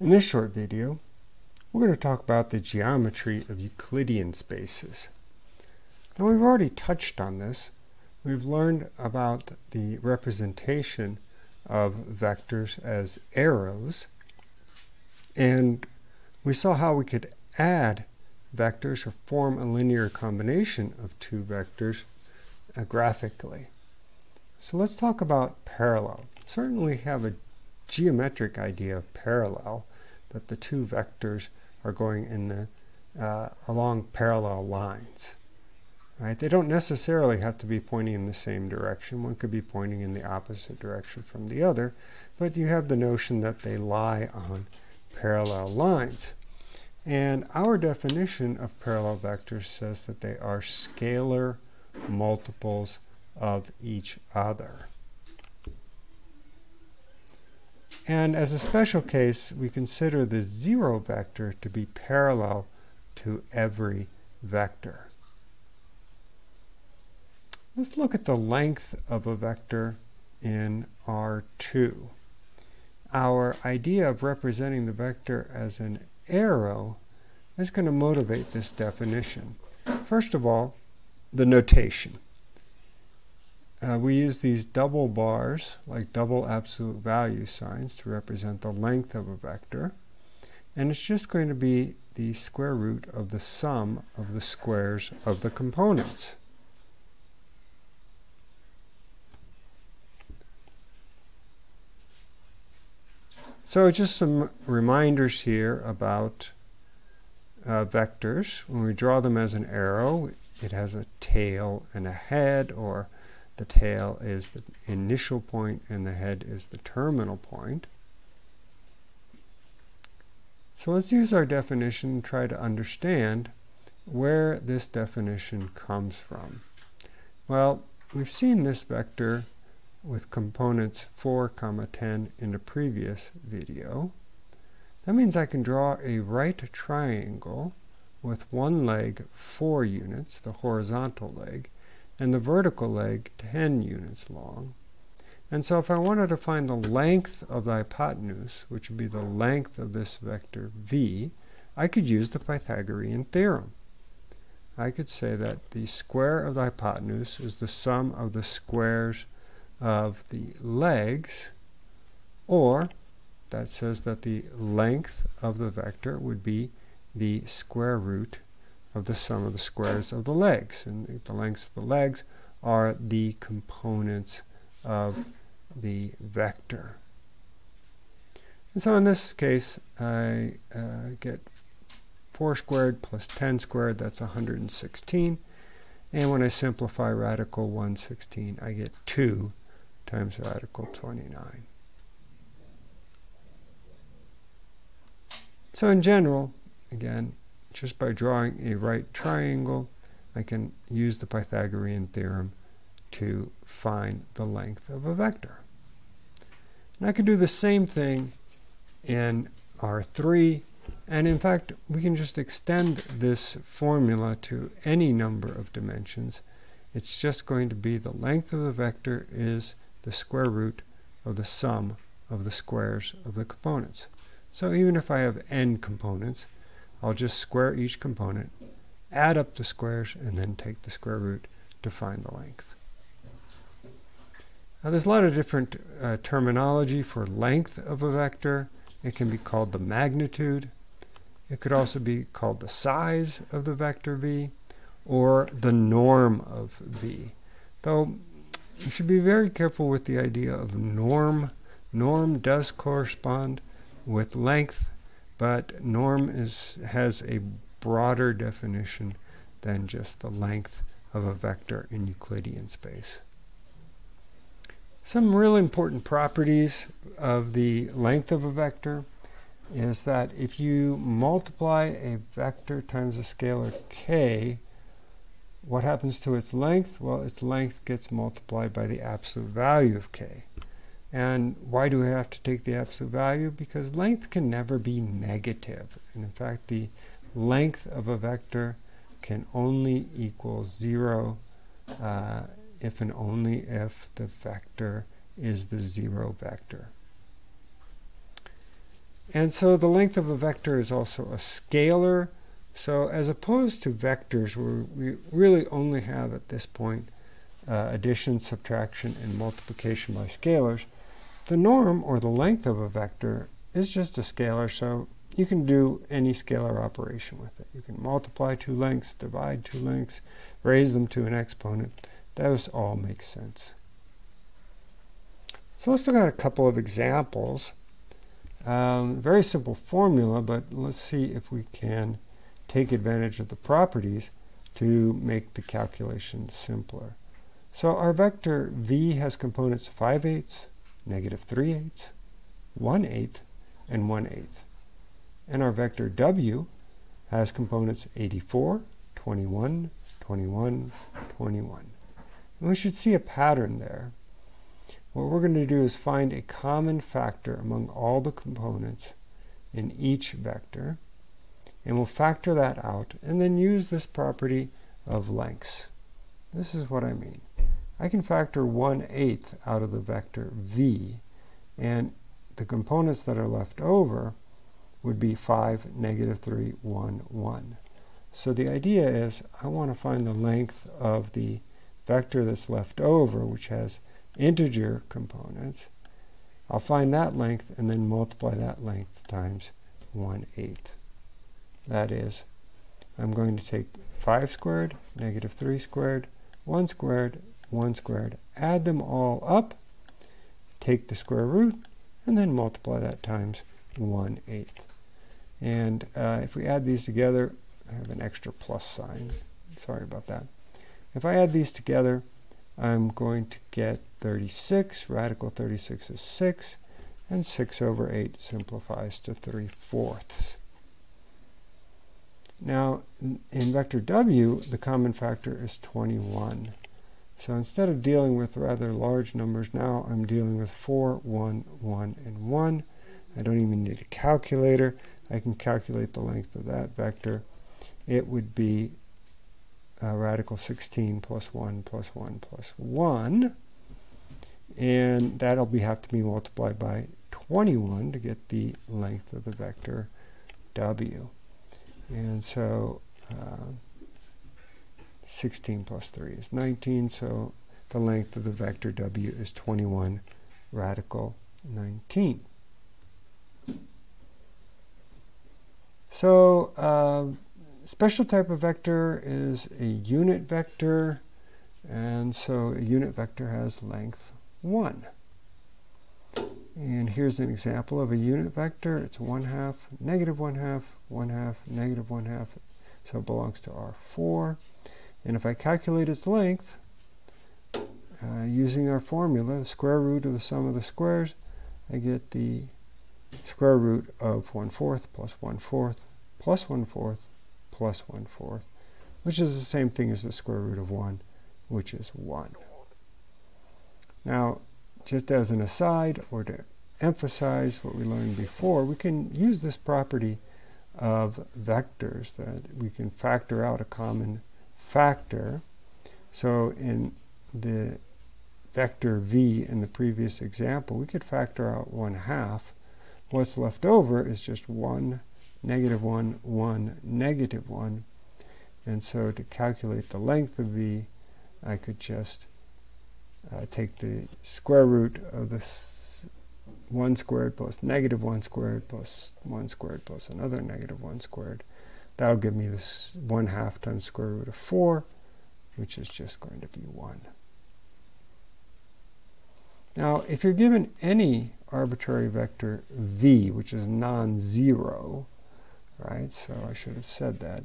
In this short video, we're going to talk about the geometry of Euclidean spaces. Now we've already touched on this. We've learned about the representation of vectors as arrows, and we saw how we could add vectors or form a linear combination of two vectors uh, graphically. So let's talk about parallel. Certainly have a geometric idea of parallel, that the two vectors are going in the uh, along parallel lines. Right? They don't necessarily have to be pointing in the same direction. One could be pointing in the opposite direction from the other, but you have the notion that they lie on parallel lines. And our definition of parallel vectors says that they are scalar multiples of each other. And as a special case, we consider the zero vector to be parallel to every vector. Let's look at the length of a vector in R2. Our idea of representing the vector as an arrow is going to motivate this definition. First of all, the notation. Uh, we use these double bars, like double absolute value signs, to represent the length of a vector. And it's just going to be the square root of the sum of the squares of the components. So just some reminders here about uh, vectors. When we draw them as an arrow, it has a tail and a head, or the tail is the initial point and the head is the terminal point. So let's use our definition and try to understand where this definition comes from. Well, we've seen this vector with components 4, comma 10 in a previous video. That means I can draw a right triangle with one leg 4 units, the horizontal leg, and the vertical leg 10 units long. And so if I wanted to find the length of the hypotenuse, which would be the length of this vector v, I could use the Pythagorean theorem. I could say that the square of the hypotenuse is the sum of the squares of the legs, or that says that the length of the vector would be the square root of the sum of the squares of the legs. And the lengths of the legs are the components of the vector. And so in this case, I uh, get 4 squared plus 10 squared, that's 116. And when I simplify radical 116, I get 2 times radical 29. So in general, again, just by drawing a right triangle, I can use the Pythagorean theorem to find the length of a vector. And I can do the same thing in R3, and in fact, we can just extend this formula to any number of dimensions. It's just going to be the length of the vector is the square root of the sum of the squares of the components. So even if I have n components, I'll just square each component, add up the squares, and then take the square root to find the length. Now there's a lot of different uh, terminology for length of a vector. It can be called the magnitude. It could also be called the size of the vector v or the norm of v. Though you should be very careful with the idea of norm. Norm does correspond with length but norm is, has a broader definition than just the length of a vector in Euclidean space. Some real important properties of the length of a vector is that if you multiply a vector times a scalar k, what happens to its length? Well, its length gets multiplied by the absolute value of k. And why do we have to take the absolute value? Because length can never be negative. And in fact, the length of a vector can only equal 0 uh, if and only if the vector is the zero vector. And so the length of a vector is also a scalar. So as opposed to vectors, where we really only have at this point uh, addition, subtraction, and multiplication by scalars, the norm, or the length of a vector, is just a scalar. So you can do any scalar operation with it. You can multiply two lengths, divide two lengths, raise them to an exponent. Those all make sense. So let's look at a couple of examples. Um, very simple formula, but let's see if we can take advantage of the properties to make the calculation simpler. So our vector v has components 5 eighths, negative 3 eighths, 1 eighth, and 1 eighth. And our vector w has components 84, 21, 21, 21. And we should see a pattern there. What we're going to do is find a common factor among all the components in each vector, and we'll factor that out, and then use this property of lengths. This is what I mean. I can factor 1 eighth out of the vector v, and the components that are left over would be 5, negative 3, 1, 1. So the idea is I want to find the length of the vector that's left over, which has integer components. I'll find that length and then multiply that length times 1 eighth. That is, I'm going to take 5 squared, negative 3 squared, 1 squared, 1 squared, add them all up, take the square root, and then multiply that times 1 eighth. And uh, if we add these together, I have an extra plus sign. Sorry about that. If I add these together, I'm going to get 36. Radical 36 is 6. And 6 over 8 simplifies to 3 fourths. Now, in vector w, the common factor is 21. So instead of dealing with rather large numbers, now I'm dealing with 4, 1, 1, and 1. I don't even need a calculator. I can calculate the length of that vector. It would be uh, radical 16 plus 1 plus 1 plus 1. And that'll be, have to be multiplied by 21 to get the length of the vector w. And so uh, 16 plus 3 is 19, so the length of the vector w is 21 radical 19. So uh, special type of vector is a unit vector, and so a unit vector has length 1. And here's an example of a unit vector. It's 1 half, negative 1 half, 1 half, negative 1 half, so it belongs to R4. And if I calculate its length, uh, using our formula, the square root of the sum of the squares, I get the square root of 1 fourth plus 1 fourth plus 1 fourth plus 1 fourth, which is the same thing as the square root of 1, which is 1. Now, just as an aside, or to emphasize what we learned before, we can use this property of vectors that we can factor out a common factor. So in the vector v in the previous example, we could factor out 1 half. What's left over is just 1 negative 1, 1, negative 1. And so to calculate the length of v, I could just uh, take the square root of this 1 squared plus negative 1 squared plus 1 squared plus another negative 1 squared. That'll give me this 1 half times square root of 4, which is just going to be 1. Now, if you're given any arbitrary vector v, which is non-zero, right? So I should have said that,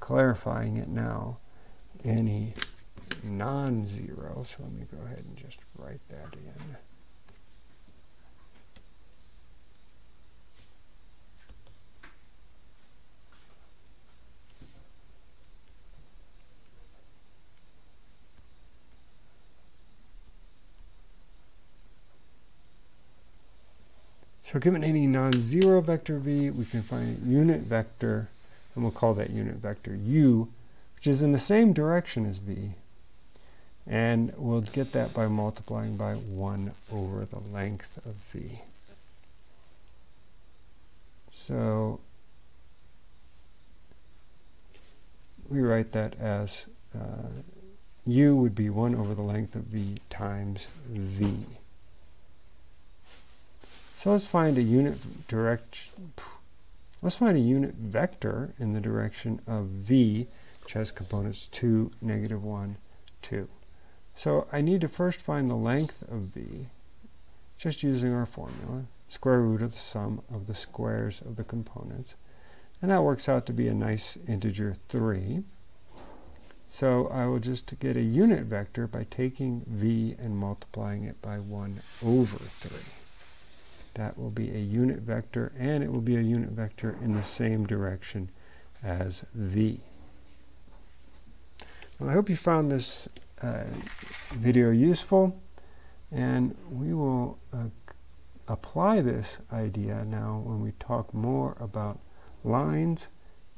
clarifying it now. Any non-zero, so let me go ahead and just write that in. So given any non-zero vector v, we can find a unit vector, and we'll call that unit vector u, which is in the same direction as v. And we'll get that by multiplying by 1 over the length of v. So we write that as uh, u would be 1 over the length of v times v. So let's find a unit. Let's find a unit vector in the direction of v, which has components 2, negative 1, 2. So I need to first find the length of v, just using our formula, square root of the sum of the squares of the components. And that works out to be a nice integer 3. So I will just get a unit vector by taking v and multiplying it by 1 over 3. That will be a unit vector, and it will be a unit vector in the same direction as v. Well, I hope you found this uh, video useful, and we will uh, apply this idea now when we talk more about lines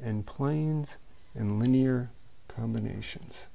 and planes and linear combinations.